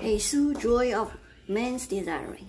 a sole joy of man's desiring.